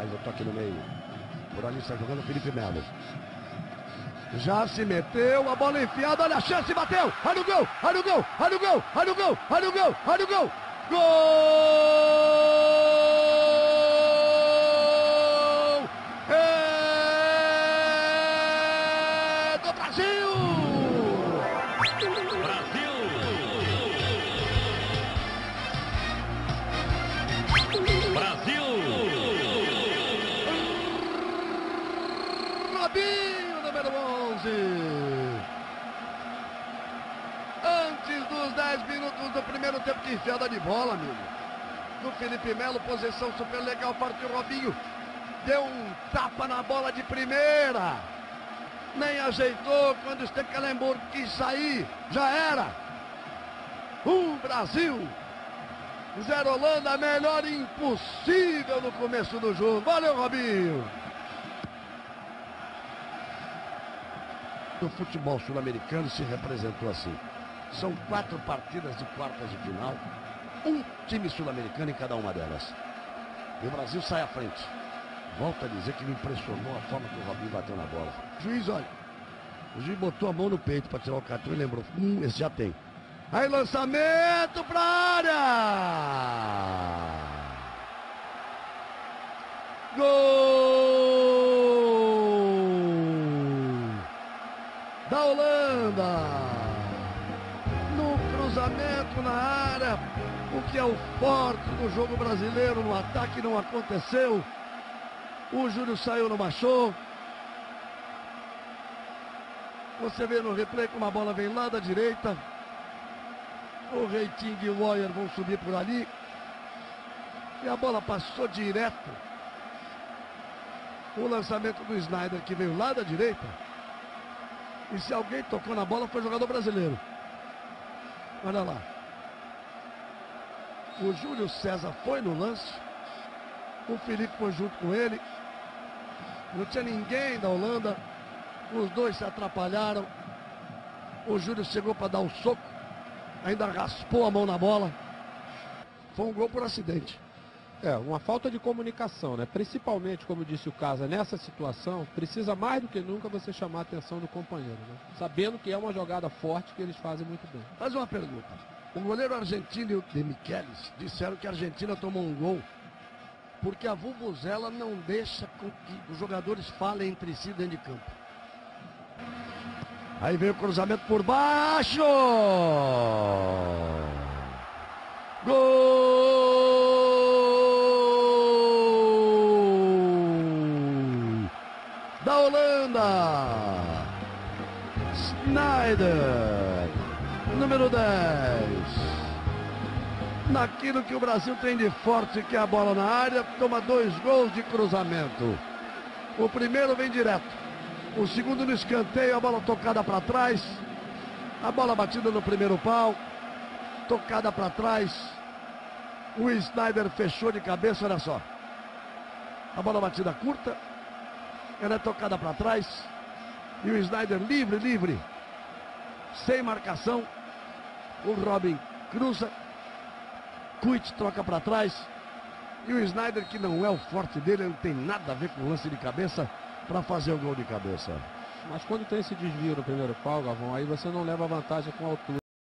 Faz o toque no meio. Por ali está jogando Felipe Melo. Já se meteu, a bola enfiada, olha a chance, bateu! Olha o gol! Olha o gol! Olha o gol! Olha o gol! Olha o gol! Olha o gol! Gol! Antes dos 10 minutos do primeiro tempo, que enfiada de bola, amigo. Do Felipe Melo, posição super legal, partiu Robinho. Deu um tapa na bola de primeira. Nem ajeitou quando o Stekelenburg quis sair. Já era. Um Brasil. Zero Holanda, melhor impossível no começo do jogo. Valeu, Robinho. O futebol sul-americano se representou assim. São quatro partidas de quartas de final, um time sul-americano em cada uma delas. E o Brasil sai à frente. Volto a dizer que me impressionou a forma que o Robinho bateu na bola. Juiz, olha. O juiz botou a mão no peito para tirar o cartão e lembrou. Hum, esse já tem. Aí lançamento para área! Gol! Da Holanda! No cruzamento na área, o que é o forte do jogo brasileiro no ataque não aconteceu. O Júlio saiu, não baixou. Você vê no replay como a bola vem lá da direita. O Reiting e o Warrior vão subir por ali. E a bola passou direto. O lançamento do Snyder que veio lá da direita. E se alguém tocou na bola foi jogador brasileiro. Olha lá. O Júlio César foi no lance. O Felipe foi junto com ele. Não tinha ninguém da Holanda. Os dois se atrapalharam. O Júlio chegou para dar o um soco. Ainda raspou a mão na bola. Foi um gol por acidente. É, uma falta de comunicação, né? Principalmente, como disse o Casa, nessa situação, precisa mais do que nunca você chamar a atenção do companheiro, né? Sabendo que é uma jogada forte que eles fazem muito bem. Faz uma pergunta. O goleiro argentino e o de Michelis disseram que a Argentina tomou um gol porque a Vuvuzela não deixa com que os jogadores falem entre si dentro de campo. Aí veio o cruzamento por baixo. Da Holanda. Snyder, número 10. Naquilo que o Brasil tem de forte, que é a bola na área, toma dois gols de cruzamento. O primeiro vem direto. O segundo no escanteio, a bola tocada para trás. A bola batida no primeiro pau. Tocada para trás. O Snyder fechou de cabeça, olha só. A bola batida curta. Ela é tocada para trás. E o Snyder livre, livre. Sem marcação. O Robin cruza. Kuit troca para trás. E o Snyder, que não é o forte dele, não tem nada a ver com o lance de cabeça para fazer o gol de cabeça. Mas quando tem esse desvio no primeiro pau, Gavão, aí você não leva vantagem com a altura.